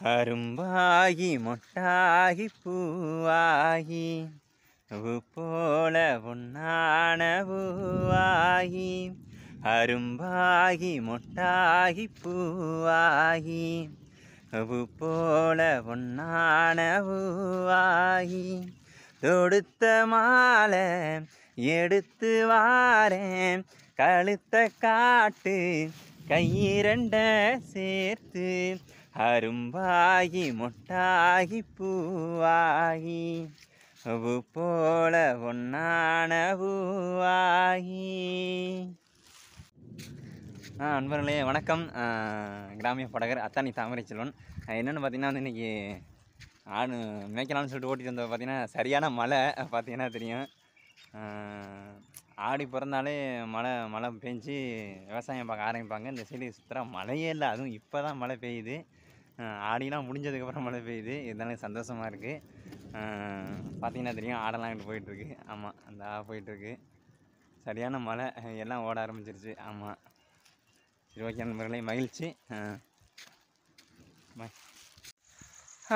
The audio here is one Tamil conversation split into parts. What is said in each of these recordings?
அரும்பாகி மொட்டாகி பூவாகி பூ போல பொன்னான பூவாகி அரும்பாகி மொட்டாகி பூவாகி பூ போல பொன்னான பூவாகி. தொடுத்த மாலை எடுத்து வாரேன் கழுத்த காட்டு கையிரண்ட சேர்த்து அரும்பாகி மொட்டாகி பூவாகி அவு போல ஒன்னான பூவாகி. ஆ வணக்கம். கிராமிய படகர் அத்தானி தாமரை செல்வன். என்னென்னு பார்த்தீங்கன்னா வந்து இன்றைக்கி ஆடு மேய்க்கலாம்னு சொல்லிட்டு ஓட்டிட்டு வந்தது பார்த்தீங்கன்னா சரியான மழை பார்த்தீங்கன்னா தெரியும்? ஆடி பிறந்தாலே மழை மழை பெஞ்சு விவசாயம் பார்க்க ஆரம்பிப்பாங்க. இந்த சைடு சுத்தராக மழையே இல்லை. அதுவும் இப்போ தான் மழை பெய்யுது. ஆ, முடிஞ்சதுக்கப்புறம் மழை பெய்யுது. இருந்தாலும் சந்தோஷமாக இருக்குது பார்த்தீங்கன்னா தெரியும் ஆடெல்லாம் இங்கிட்டு போயிட்டுருக்கு. ஆமாம் அந்த ஆ போயிட்டுருக்கு. சரியான மழை. எல்லாம் ஓட ஆரம்பிச்சிருச்சு. ஆமாம் சரி ஓகே நண்பர்களே மகிழ்ச்சி.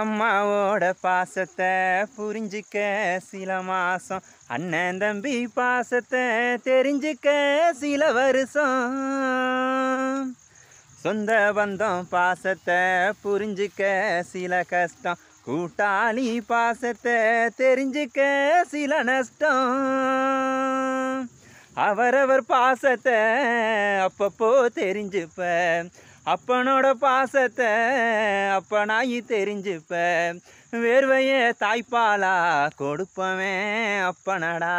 அம்மாவோட பாசத்தை புரிஞ்சுக்க சில மாதம் அண்ணன் தம்பி பாசத்தை தெரிஞ்சுக்க சில வருஷம். சொந்த பந்தம் பாசத்தை புரிஞ்சுக்க சில கஷ்டம். கூட்டாளி பாசத்தை தெரிஞ்சுக்க சில நஷ்டம். அவரவர் பாசத்தை அப்பப்போ தெரிஞ்சுப்ப அப்பனோட பாசத்தை அப்பனாயி தெரிஞ்சுப்ப வேர்வைய தாய்ப்பாலா கொடுப்பவன் அப்பனடா.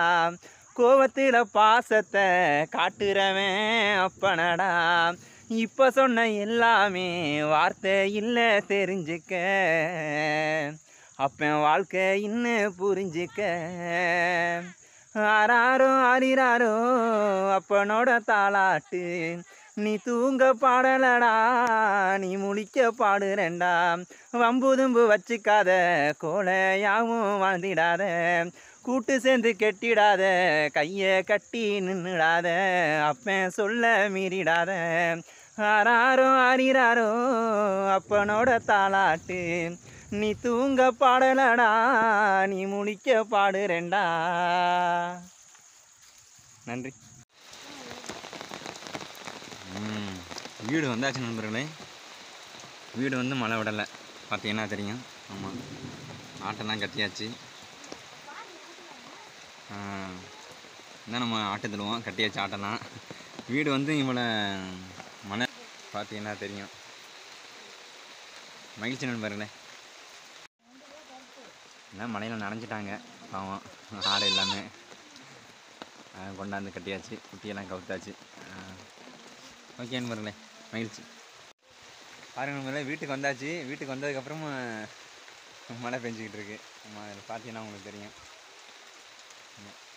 கோவத்தில் பாசத்தை காட்டுறவன் அப்பனடா. இப்போ சொன்ன எல்லாமே வார்த்தை இல்லை தெரிஞ்சுக்க. அப்பன் வாழ்க்கை இன்னும் புரிஞ்சுக்க. ஆறாரோ அறிகிறாரோ அப்பனோட தாளாட்டு. நீ தூங்க பாடலடா நீ முழிக்க பாடுறேண்டா வம்பு தும்பு வச்சுக்காத கோழையாவும் வாழ்ந்திடாத. கூட்டு சேர்ந்து கெட்டிடாத கையை கட்டி நின்னுடாத அப்பன் சொல்ல மீறிடாத. ஆறாரோ அறிகிறாரோ அப்பனோட தாளாட்டு நீ தூங்க பாடலடா நீ முழிக்க பாடுறேண்டா நன்றி. வீடு வந்தாச்சு நண்பர்களே. வீடு வந்து மழை விடலை. பார்த்தீங்கன்னா தெரியும். ஆமாம். ஆட்டெல்லாம் கட்டியாச்சு. இதான் நம்ம ஆட்டை தருவோம் கட்டியாச்சு ஆட்டெல்லாம் வீடு வந்து இவ்வளோ மன பார்த்தீங்கன்னா தெரியும். மகிழ்ச்சி நண்பர்களே. எல்லாம் மலையில் நனைஞ்சிட்டாங்க பாவம் ஆடை எல்லாமே. கொண்டாந்து கட்டியாச்சு குட்டியெல்லாம் கவுத்தாச்சு. ஓகே நண்பர்களே மகிழ்ச்சி. பாருங்க நண்பர்களே வீட்டுக்கு வந்தாச்சு. வீட்டுக்கு வந்ததுக்கப்புறமும் மழை பெஞ்சிக்கிட்டு இருக்கு. அதில் பார்த்தீங்கன்னா உங்களுக்கு தெரியும்.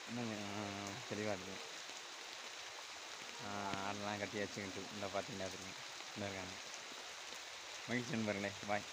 இன்னும் தெளிவாக இருக்குது ஆடெல்லாம் கட்டி வச்சுக்கிட்டு இந்த பார்த்தீங்கன்னா இருக்காங்க. மகிழ்ச்சி நண்பர்களே பாய்.